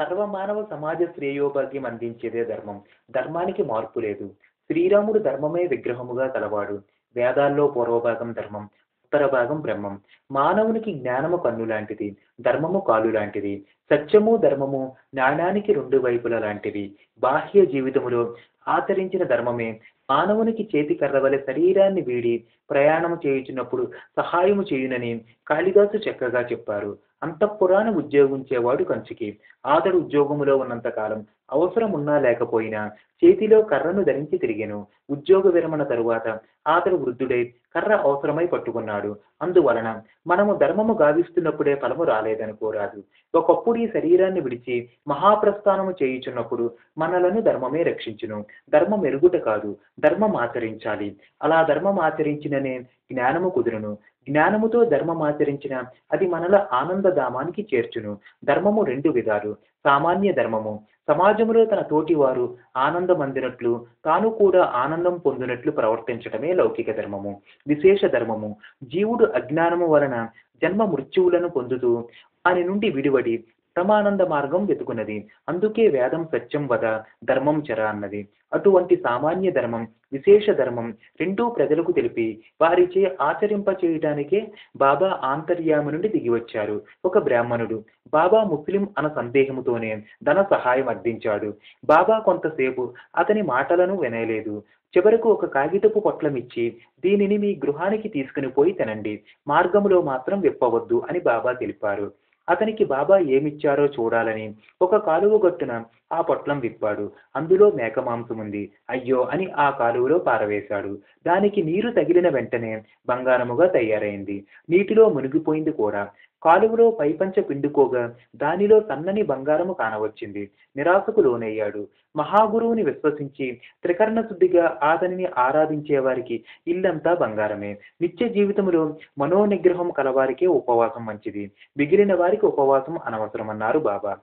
సర్వమానవ సమాజ శ్రేయోభాగ్యం అందించేదే ధర్మం. ధర్మానికి మార్పు లేదు. శ్రీరాముడు ధర్మమే విగ్రహముగా కలవాడు. వేదాల్లో పూర్వభాగం ధర్మం ఉత్తర భాగం బ్రహ్మం. మానవునికి జ్ఞానము కన్ను లాంటిది ధర్మము కాలు లాంటిది సత్యము ధర్మము జ్ఞానానికి రెండు వైపుల లాంటివి. బాహ్య జీవితములో ఆచరించిన ధర్మమే మానవునికి చేతి కర్రవలె శరీరాన్ని వీడి ప్రయాణము చేయుచున్నప్పుడు సహాయము చేయునని కాళిదాసు చక్కగా చెప్పారు. అంతఃపురాన ఉద్యోగించేవాడు కంచుకి. ఆతడు ఉద్యోగములో ఉన్నంత కాలం అవసరం ఉన్నా లేకపోయినా చేతిలో కర్రను ధరించి తిరిగెను. ఉద్యోగ విరమణ తరువాత ఆతడు వృద్ధుడై కర్ర అవసరమై పట్టుకున్నాడు. అందువలన మనము ధర్మము గావిస్తున్నప్పుడే ఫలము రాలేదనుకోరాదు. ఒకప్పుడు ఈ శరీరాన్ని విడిచి మహాప్రస్థానము చేయుచున్నప్పుడు మనలను ధర్మమే రక్షించును. ధర్మం ఎరుగుట కాదు ధర్మం ఆచరించాలి. అలా ధర్మం ఆచరించిననే జ్ఞానము కుదురును. జ్ఞానముతో ధర్మం ఆచరించిన అది మనల ఆనందధామానికి చేర్చును. ధర్మము రెండు విధాలు. సామాన్య ధర్మము. సమాజంలో తన తోటివారు ఆనందం అందినట్లు తాను కూడా ఆనందం పొందినట్లు ప్రవర్తించటమే లౌకిక ధర్మము. విశేష ధర్మము. జీవుడు అజ్ఞానము వలన జన్మ మృత్యువులను పొందుతూ దాని నుండి విడివడి ప్రమానంద మార్గం వెతుకున్నది. అందుకే వేదం సత్యం వద ధర్మం చర అన్నది. అటువంటి సామాన్య ధర్మం విశేష ధర్మం రెండూ ప్రజలకు తెలిపి వారిచే ఆచరింప చేయటానికే బాబా ఆంతర్యామ నుండి దిగివచ్చారు. ఒక బ్రాహ్మణుడు బాబా ముస్లిం అన్న సందేహముతోనే ధన సహాయం అర్థించాడు బాబా కొంతసేపు అతని మాటలను వినలేదు. చివరకు ఒక కాగితపు పొట్లమిచ్చి దీనిని మీ గృహానికి తీసుకుని పోయి తినండి. మార్గములో మాత్రం విప్పవద్దు అని బాబా తెలిపారు. అతనికి బాబా ఏమిచ్చారో చూడాలని ఒక కాలువ గట్టున ఆ పొట్లం విప్పాడు. అందులో మేక మాంసం ఉంది. అయ్యో అని ఆ కాలువలో పారవేశాడు. దానికి నీరు తగిలిన వెంటనే బంగారముగా తయారైంది. నీటిలో మునిగిపోయింది కూడా. కాలువలో పైపంచ పిండుకోగా దానిలో సన్నని బంగారము కానవచ్చింది. నిరాశకు లోనయ్యాడు. మహాగురువుని విశ్వసించి త్రికరణ శుద్ధిగా ఆతనిని ఆరాధించే వారికి ఇల్లంతా బంగారమే. నిత్య జీవితంలో మనోనిగ్రహం కలవారికే ఉపవాసం మంచిది. మిగిలిన వారికి ఉపవాసం అనవసరమన్నారు బాబా.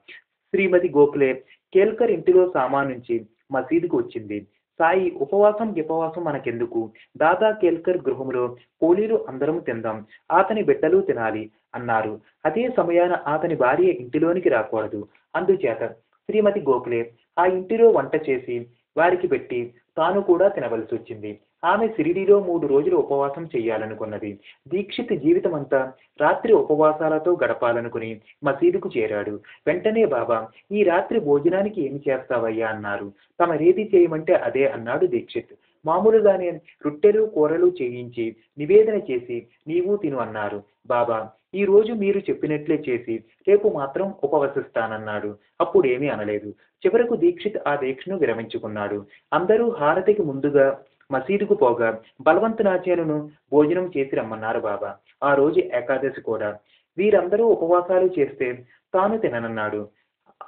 శ్రీమతి గోఖలే కేల్కర్ ఇంటిలో సామానుంచి మసీదుకు వచ్చింది. సాయి ఉపవాసం ఉపవాసం మనకెందుకు? దాదా కేల్కర్ గృహంలో పోలీలు అందరం తిందాం. అతని బిడ్డలు తినాలి. అన్నారు. అదే సమయాన అతని భార్య ఇంటిలోనికి రాకూడదు. అందుచేత శ్రీమతి గోఖలే ఆ ఇంటిలో వంట చేసి వారికి పెట్టి తాను కూడా తినవలసి వచ్చింది. ఆమె సిరిడిలో మూడు రోజులు ఉపవాసం చేయాలనుకున్నది. దీక్షిత్ జీవితం అంతా రాత్రి ఉపవాసాలతో గడపాలనుకుని మసీదుకు చేరాడు. వెంటనే బాబా ఈ రాత్రి భోజనానికి ఏమి చేస్తావయ్యా అన్నారు. తమరేది చేయమంటే అదే అన్నాడు దీక్షిత్. మామూలుగానే రొట్టెలు కూరలు చేయించి నివేదన చేసి నీవు తిను అన్నారు. బాబా ఈ రోజు మీరు చెప్పినట్లే చేసి రేపు మాత్రం ఉపవసిస్తానన్నాడు. అప్పుడేమీ అనలేదు. చివరకు దీక్షిత్ ఆ దీక్షను విరమించుకున్నాడు. అందరూ హారతికి ముందుగా మసీదుకు పోగా బలవంతనాచార్యును భోజనం చేసి రమ్మన్నారు బాబా. ఆ రోజు ఏకాదశి కూడా. వీరందరూ ఉపవాసాలు చేస్తే తాను తిననన్నాడు.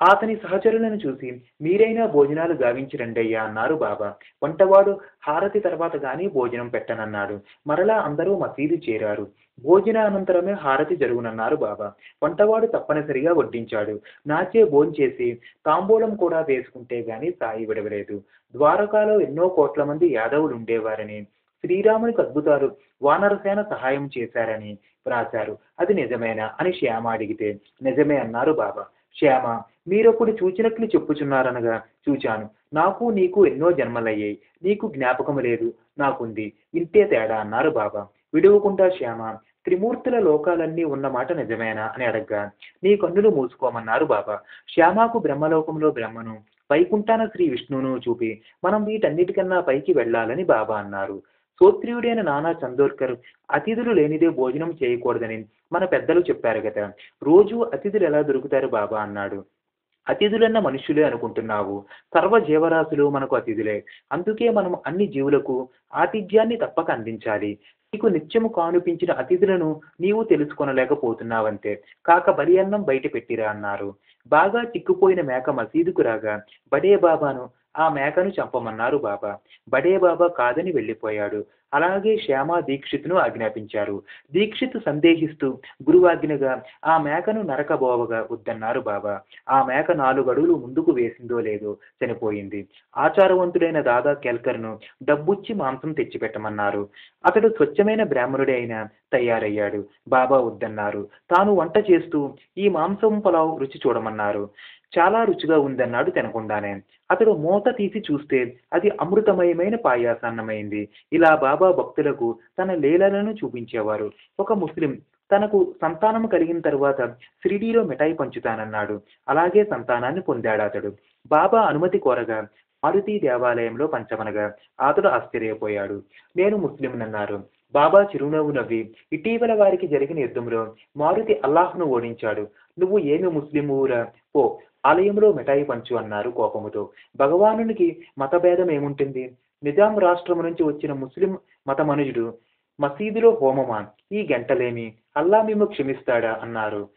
అతని సహచరులను చూసి మీరైనా భోజనాలు గావించి రండయ్యా అన్నారు బాబా. వంటవాడు హారతి తర్వాత గాని భోజనం పెట్టనన్నాడు. మరలా అందరూ మసీదు చేరారు. భోజనానంతరమే హారతి జరుగునన్నారు బాబా. వంటవాడు తప్పనిసరిగా వడ్డించాడు. నాచే భోంచేసి తాంబూలం కూడా వేసుకుంటే గాని సాయి విడవలేదు. ద్వారకాలో ఎన్నో కోట్ల మంది యాదవులు ఉండేవారని శ్రీరామునికి అద్భుతాలు వానరసేన సహాయం చేశారని రాశారు. అది నిజమేనా? అని శ్యామ అడిగితే నిజమే అన్నారు బాబా. శ్యామ మీరొకడు చూచినట్లు చెప్పుచున్నారనగా చూచాను. నాకు నీకు ఎన్నో జన్మలయ్యాయి. నీకు జ్ఞాపకం లేదు. నాకుంది. ఇంతే తేడా అన్నారు బాబా. విడవకుండా శ్యామ త్రిమూర్తుల లోకాలన్నీ ఉన్న మాట నిజమేనా అని అడగ్గా. నీ కన్నులు మూసుకోమన్నారు బాబా. శ్యామకు బ్రహ్మలోకంలో బ్రహ్మను వైకుంఠాన శ్రీ విష్ణువును చూపి మనం వీటన్నిటికన్నా పైకి వెళ్ళాలని బాబా అన్నారు. సోత్రియుడైన నానా చందోర్కర్ అతిథులు లేనిదే భోజనం చేయకూడదని మన పెద్దలు చెప్పారు కదా. రోజు అతిథులు ఎలా దొరుకుతారు బాబా అన్నాడు. అతిథులన్న మనుష్యులే అనుకుంటున్నావు. సర్వ జీవరాశులు మనకు అతిథులే. అందుకే మనం అన్ని జీవులకు ఆతిథ్యాన్ని తప్పక అందించాలి. నీకు నిత్యము కానుపించిన అతిథులను నీవు తెలుసుకొనలేకపోతున్నావంతే. కాక బలి అన్నం బయట పెట్టిరా అన్నారు. బాగా చిక్కుపోయిన మేక మసీదుకు రాగా బడే బాబాను ఆ మేకను చంపమన్నారు బాబా. బడే బాబా కాదని వెళ్ళిపోయాడు. అలాగే శ్యామ దీక్షిత్ను ఆజ్ఞాపించారు. దీక్షిత్ సందేహిస్తూ గురువాజ్ఞగా ఆ మేకను నరకబోవగా వద్దన్నారు బాబా. ఆ మేక నాలుగు అడుగులు ముందుకు వేసిందో లేదో చనిపోయింది. ఆచారవంతుడైన దాదా కెల్కర్ను డబ్బుచ్చి మాంసం తెచ్చిపెట్టమన్నారు. అతడు స్వచ్ఛమైన బ్రాహ్మణుడే అయినా తయారయ్యాడు. బాబా వద్దన్నారు. తాను వంట చేస్తూ ఈ మాంసం పొలావ్ రుచి చూడమన్నారు. చాలా రుచిగా ఉందన్నాడు తినకుండానే. అతడు మూత తీసి చూస్తే అది అమృతమయమైన పాయాసాన్నమైంది. ఇలా బాబా భక్తులకు తన లీలలను చూపించేవారు. ఒక ముస్లిం తనకు సంతానం కలిగిన తరువాత షిరిడీలో మిఠాయి పంచుతానన్నాడు. అలాగే సంతానాన్ని పొందాడు అతడు బాబా అనుమతి కోరగా మారుతి దేవాలయంలో పంచమనగా అతడు ఆశ్చర్యపోయాడు. నేను ముస్లింనన్నారు. బాబా చిరునవ్వు నవ్వి ఇటీవల వారికి జరిగిన యుద్ధంలో మారుతి అల్లాహ్ను ఓడించాడు. నువ్వు ఏమి ముస్లిమురా పో ఆలయంలో మిఠాయి పంచు అన్నారు కోపముతో. భగవానునికి మతభేదం ఏముంటుంది నిజాం రాష్ట్రం నుంచి వచ్చిన ముస్లిం మతమనుజుడు మసీదులో హోమమా ఈ గంటలేమి? అల్లా మేము క్షమిస్తాడా? అన్నారు.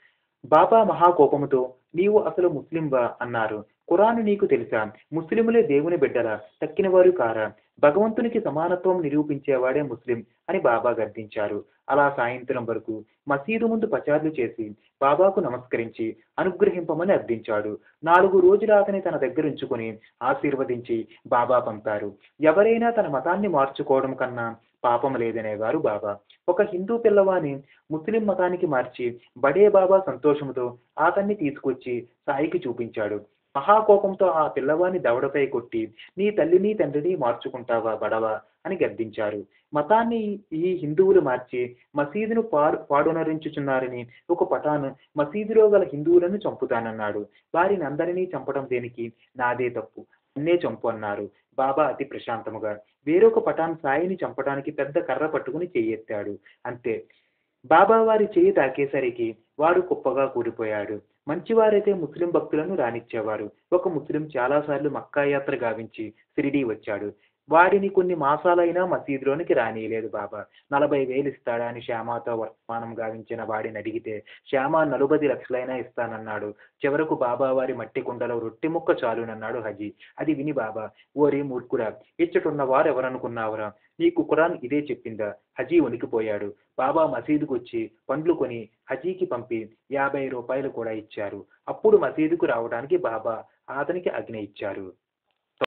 బాబా మహాకోపముతో నీవు అసలు ముస్లింవా? అన్నారు. ఖురాను నీకు తెలుసా? ముస్లిములే దేవుని బిడ్డల తక్కినవారు కారా? భగవంతునికి సమానత్వం నిరూపించేవాడే ముస్లిం అని బాబా గర్దించారు అలా సాయంత్రం వరకు మసీదు ముందు పచార్లు చేసి బాబాకు నమస్కరించి అనుగ్రహింపమని అర్థించాడు. నాలుగు రోజులు అతని తన దగ్గర ఉంచుకొని ఆశీర్వదించి బాబా పంపారు. ఎవరైనా తన మతాన్ని మార్చుకోవడం కన్నా పాపం లేదనేవారు బాబా. ఒక హిందూ పిల్లవాని ముస్లిం మతానికి మార్చి బడే బాబా సంతోషంతో అతన్ని తీసుకొచ్చి సాయికి చూపించాడు. మహాకోపంతో ఆ పిల్లవాని దవడపై కొట్టి నీ తల్లిని తండ్రిని మార్చుకుంటావా బడవా అని గర్దించారు మతాన్ని ఈ హిందువులు మార్చి మసీదును పాడు పాడునరించుచున్నారని ఒక పఠాను మసీదులో గల హిందువులను చంపుతానన్నాడు. వారిని అందరినీ చంపడం దేనికి? నాదే తప్పు. అన్నే చంపు అన్నారు. బాబా అతి ప్రశాంతముగా వేరొక పఠాన్ సాయిని చంపడానికి పెద్ద కర్ర పట్టుకుని చెయ్యెత్తాడు అంతే. బాబా వారి చేయి తాకేసరికి వాడు కుప్పగా కూలిపోయాడు. మంచివారైతే ముస్లిం భక్తులను రానిచ్చేవారు. ఒక ముస్లిం చాలాసార్లు మక్కా యాత్ర గావించి షిరిడీ వచ్చాడు. వాడిని కొన్ని మాసాలైనా మసీదులోనికి రానియలేదు బాబా. నలభై వేలు ఇస్తాడా అని శ్యామాతో వర్తమానం గావించిన వాడిని అడిగితే శ్యామ నలభై లక్షలైనా ఇస్తానన్నాడు. చివరకు బాబా వారి మట్టి కుండలో రొట్టె ముక్క చాలునన్నాడు హజీ. అది విని బాబా ఓరి మూర్ఖురా ఇచ్చటున్న వారు ఎవరనుకున్నావురా నీకు ఖురాన్ ఇదే చెప్పిందా? హజీ వణికిపోయాడు. బాబా మసీదుకు వచ్చి పండ్లు కొని హజీకి పంపి యాభై రూపాయలు కూడా ఇచ్చారు. అప్పుడు మసీదుకు రావడానికి బాబా అతనికి అగ్ని ఇచ్చారు.